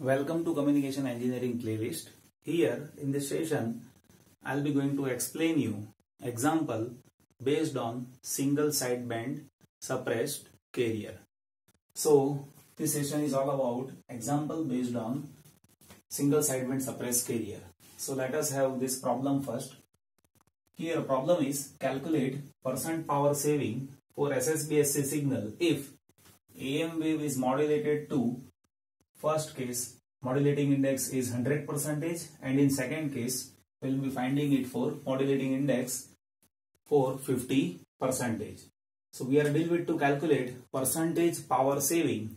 Welcome to Communication Engineering playlist. Here in this session, I'll be going to explain you example based on single sideband suppressed carrier. So this session is all about example based on single sideband suppressed carrier. So let us have this problem first. Here problem is calculate percent power saving for SSBSC signal if AM wave is modulated to first case modulating index is 100 percentage and in second case we will be finding it for modulating index for 50 percentage. So we are deal with to calculate percentage power saving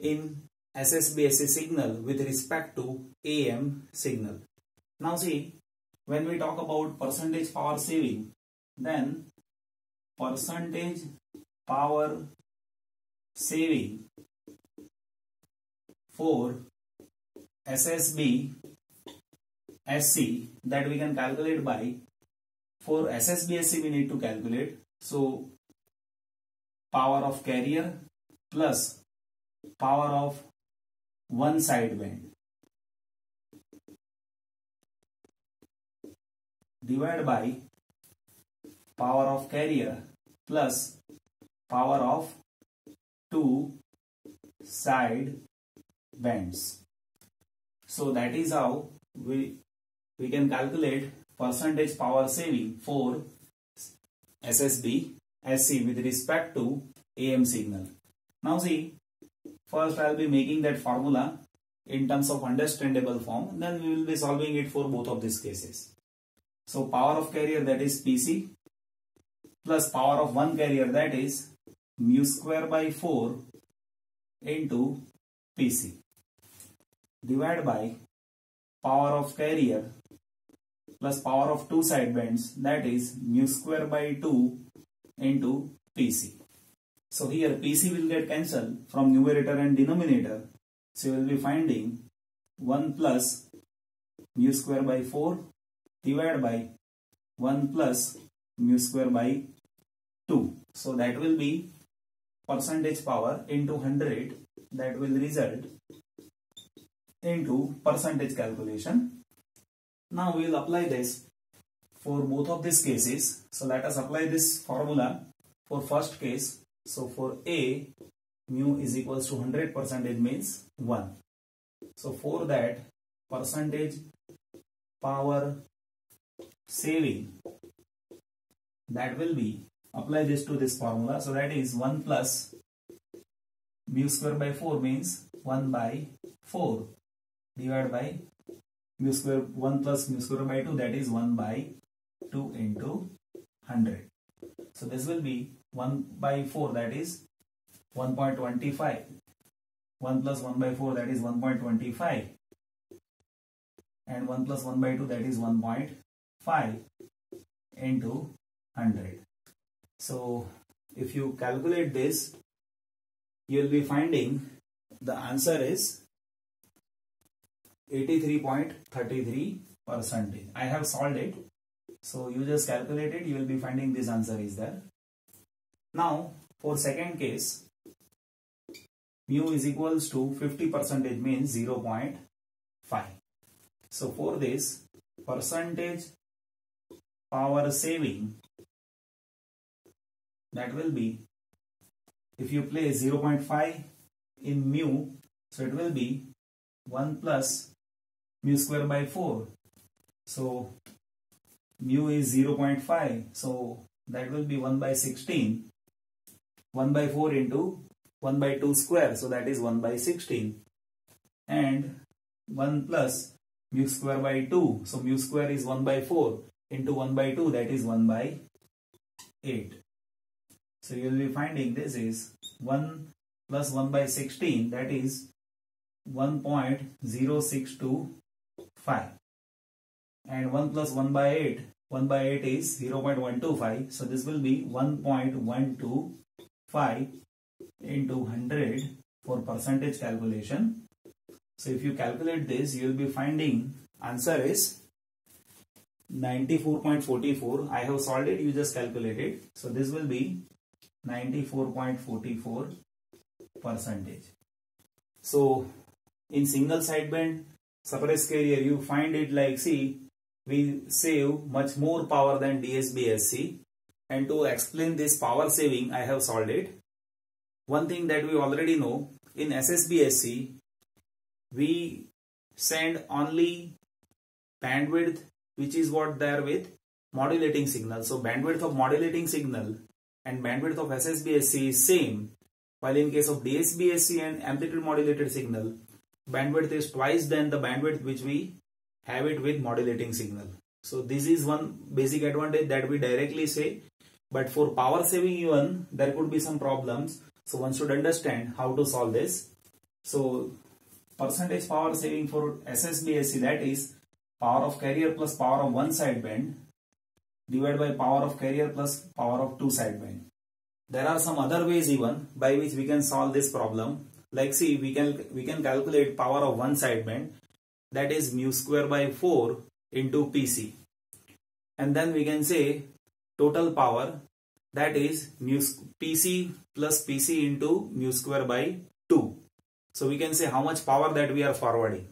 in SSBSC signal with respect to AM signal. Now see when we talk about percentage power saving then percentage power saving for SSB SC that we can calculate by for SSB SC we need to calculate. So power of carrier plus power of one side sideband. Divided by power of carrier plus power of two side bands. So that is how we, we can calculate percentage power saving for SSB SC with respect to AM signal. Now see, first I will be making that formula in terms of understandable form, then we will be solving it for both of these cases. So power of carrier that is PC plus power of one carrier that is mu square by 4 into PC divided by power of carrier plus power of two side bands that is mu square by 2 into PC. So here PC will get cancelled from numerator and denominator. So you will be finding 1 plus mu square by 4 divided by 1 plus mu square by 2. So that will be percentage power into 100 that will result into percentage calculation. Now we will apply this for both of these cases. So let us apply this formula for first case. So for A, mu is equals to 100 percentage means 1. So for that percentage power saving that will be apply this to this formula. So that is 1 plus mu square by 4 means 1 by 4 divided by mu square 1 plus mu square by 2 that is 1 by 2 into 100. So this will be 1 by 4 that is 1.25. 1 plus 1 by 4 that is 1.25 and 1 plus 1 by 2 that is 1.5 into 100. So if you calculate this you will be finding the answer is 83.33 percentage. I have solved it. So you just calculate it, you will be finding this answer is there. Now for second case, mu is equals to 50 percentage means 0 0.5. So for this percentage power saving that will be if you place 0 0.5 in mu so it will be 1 plus mu square by 4. So mu is 0.5. So that will be 1 by 16. 1 by 4 into 1 by 2 square. So that is 1 by 16. And 1 plus mu square by 2. So mu square is 1 by 4 into 1 by 2 that is 1 by 8. So you will be finding this is 1 plus 1 by 16 that is 1.0625 and 1 plus 1 by 8 1 by 8 is 0.125 so this will be 1.125 into 100 for percentage calculation. So if you calculate this you will be finding answer is 94.44 I have solved it you just calculate it. So this will be 94.44 percentage. So in single sideband suppressed carrier you find it like see we save much more power than DSB-SC and to explain this power saving I have solved it. One thing that we already know in SSB-SC we send only bandwidth which is what there with modulating signal. So bandwidth of modulating signal and bandwidth of SSB-SC is same while in case of DSB-SC and amplitude modulated signal bandwidth is twice than the bandwidth which we have it with modulating signal. So this is one basic advantage that we directly say but for power saving even there could be some problems. So one should understand how to solve this. So percentage power saving for SSBSC that is power of carrier plus power of one sideband divided by power of carrier plus power of two sideband. There are some other ways even by which we can solve this problem. Like see we can we can calculate power of one side sideband that is mu square by 4 into PC. And then we can say total power that is mu PC plus PC into mu square by 2. So we can say how much power that we are forwarding.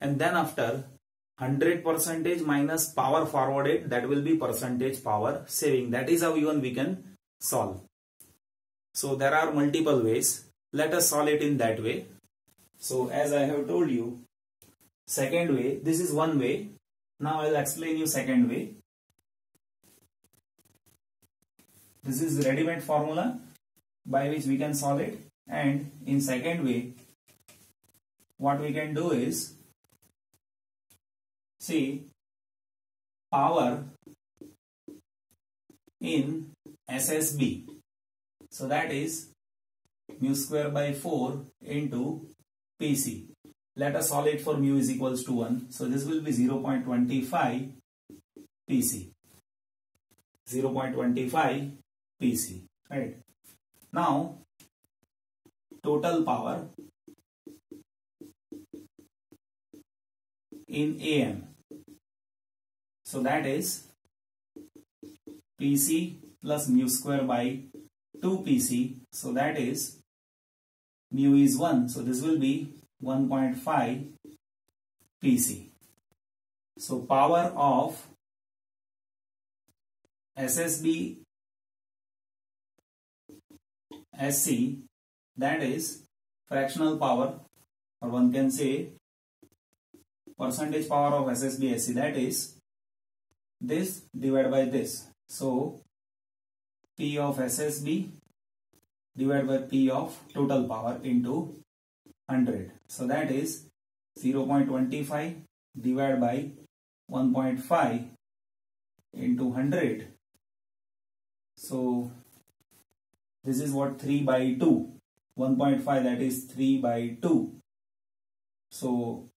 And then after 100 percentage minus power forwarded that will be percentage power saving. That is how even we can solve. So there are multiple ways. Let us solve it in that way. So as I have told you, second way, this is one way. Now I will explain you second way. This is the ready-made formula by which we can solve it and in second way what we can do is see power in SSB so that is mu square by 4 into PC. Let us solve it for mu is equals to 1. So this will be 0.25 PC. 0.25 PC. Right. Now, total power in AM. So that is PC plus mu square by 2 PC. So that is mu is 1. So this will be 1.5 PC. So power of SSB SC that is fractional power or one can say percentage power of SSB SC that is this divided by this. So P of SSB divided by P of total power into 100. So that is 0.25 divided by 1.5 into 100. So this is what 3 by 2. 1.5 that is 3 by 2. So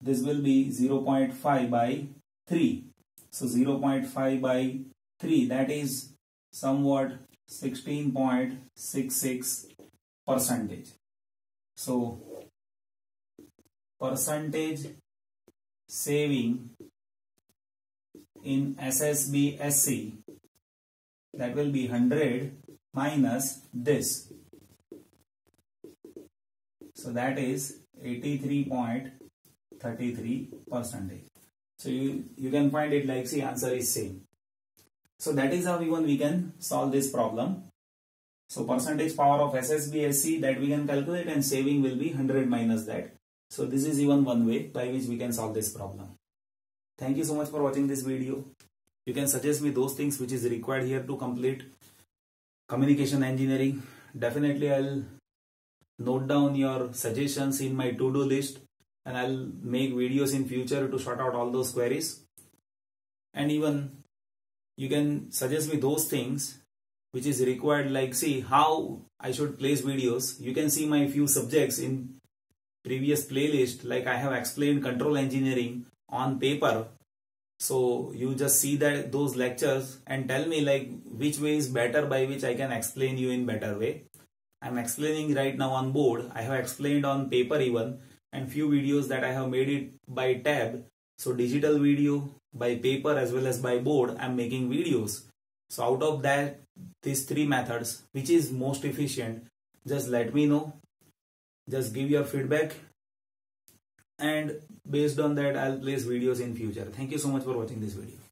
this will be 0.5 by 3. So 0.5 by 3 that is somewhat 16.66 percentage. So percentage saving in SSB SC that will be 100 minus this. So that is 83.33 percentage. So you, you can find it like see answer is same. So that is how even we can solve this problem. So percentage power of SSBSC that we can calculate and saving will be 100 minus that. So this is even one way by which we can solve this problem. Thank you so much for watching this video. You can suggest me those things which is required here to complete communication engineering. Definitely I'll note down your suggestions in my to-do list and I'll make videos in future to sort out all those queries. And even you can suggest me those things which is required like see how I should place videos. You can see my few subjects in previous playlist like I have explained control engineering on paper. So you just see that those lectures and tell me like which way is better by which I can explain you in better way. I'm explaining right now on board. I have explained on paper even and few videos that I have made it by tab. So digital video by paper as well as by board I'm making videos. So out of that these three methods which is most efficient just let me know. Just give your feedback and based on that I'll place videos in future. Thank you so much for watching this video.